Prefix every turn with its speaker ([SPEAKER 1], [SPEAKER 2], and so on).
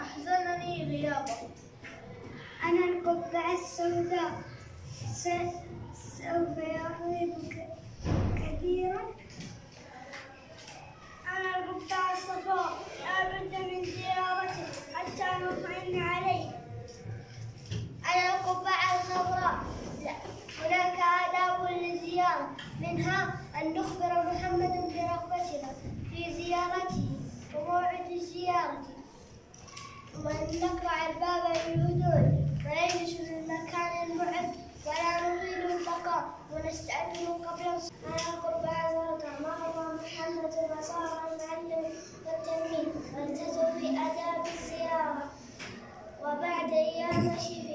[SPEAKER 1] أحزنني غيابه.
[SPEAKER 2] أنا القبعة السوداء. سوف يغيب كثيرا.
[SPEAKER 1] أنا القبعة الصفراء لا بد من زيارته حتى نطمئن عليه. أنا القبعة الخضراء هناك آداب للزيارة. منها أن نخبر محمد برغبتنا في زيارته الزيارة. وأن الباب بهدوء ونجلس في المكان المعد ولا نطيل البقاء ونستأذن قبل. أنا القبعة الزرقاء مر محمد وصار المعلم والتلميذ؟ والتزم في آداب الزيارة. وبعد أيام محمد